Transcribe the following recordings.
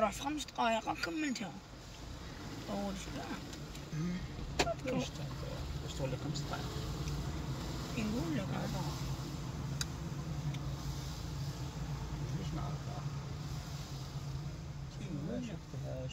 تروح في خمس دقائق كملتها. طول شوية ليش تولي خمس دقائق؟ يقول لك هذا. ليش نعرفها؟ شفتهاش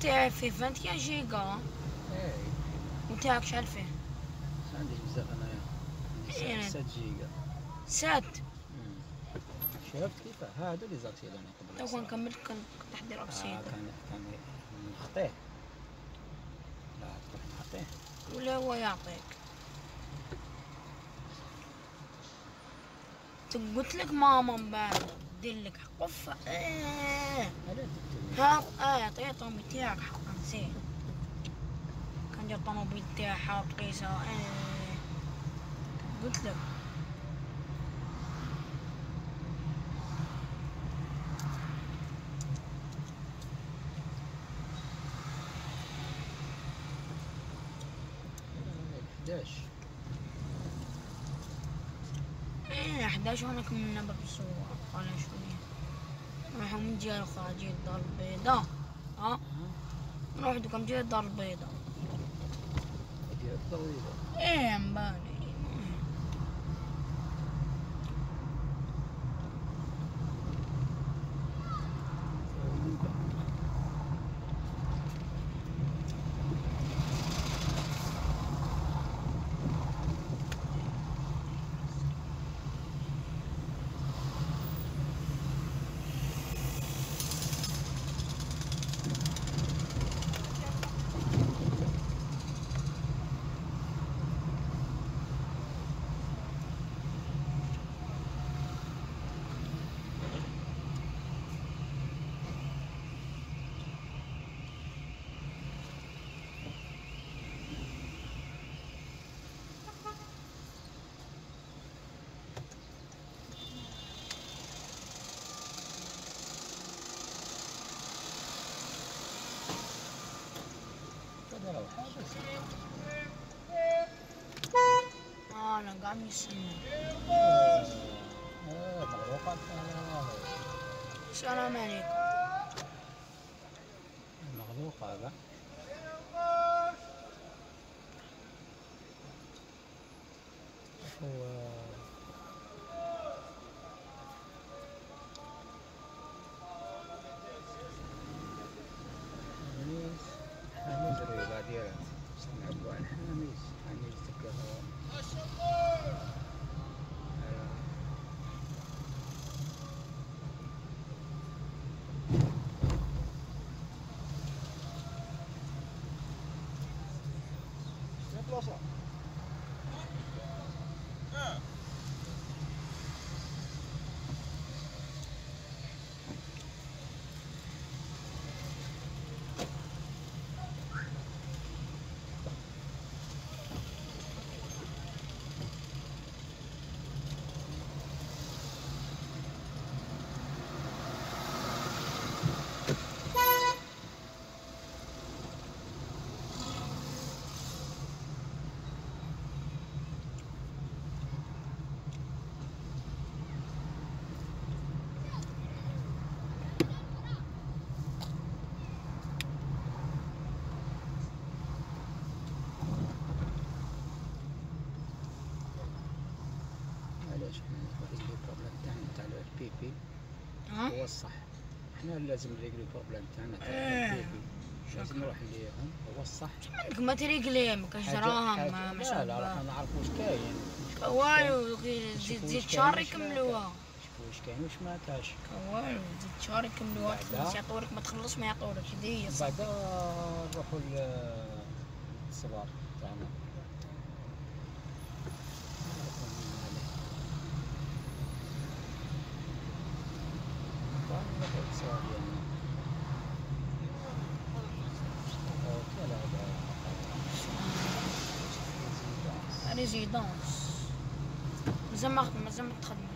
تاعي في 21 جيجا. اي وتاعك شحال فيه عندي بزاف انايا إيه. عندي 6 جيجا. سات. مم. شفت كيف؟ هذا اللي زرت أنا قبل تو كون كملت كنت تحضير آه اكسيد كان كان نخطيه. لا تروح نخطيه. ولا هو يعطيك. قلت لك ماما من بعد. دير لك قفة إيه هذا تكتب ها آه عطيه الطوموبيل تاعك حقا نسيت كان جا الطوموبيل تاعي حاط قيسة إيه قلت لك ليش؟ إيه 11 وأنا كملنا بالصور على شوية نروح من جهة الأخرى جهة الدار البيضاء ها؟ نروح دوكم جهة الدار البيضاء هذه طويلة إيه مبالي Ah, Nah, ada gamisnya. علاش إحنا نريقلي البروبليم تاعنا تاع البي بي هو الصح إحنا لازم نريقلي البروبليم تاعنا تاع إيه. البي بي لازم نروح ليهم هو الصح مالك ما تريقلي ما حاجة- ما ما لا لا راح شاء نعرف واش كاين. والو زيد زيد شهر ما يكملوها شوفوا واش كاين واش ما كاش والو زيد شهر يكملوها؟ الفلوس يعطولك ما تخلص ما يعطولكش هذه هي الصح. بعدا نروحوا للصبار تاعنا نروحوا للصبار ديالنا OK، لا، لا. résidence مازال ما مازال ما تخدمش